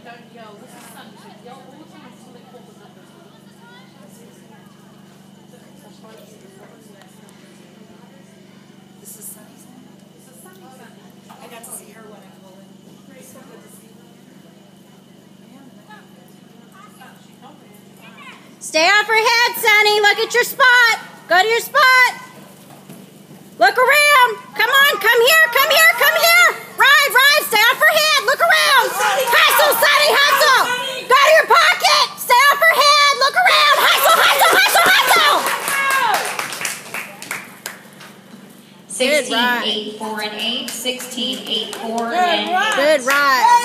Sunni. This is Sunni. This is Sunni, Sunni. I got to see her when I called in. So good to see her. Stay off her head, Sonny. Look at your spot. Go to your spot. 16, 8, 4, and 8. 16, 8, 4, Good and ride. Good ride.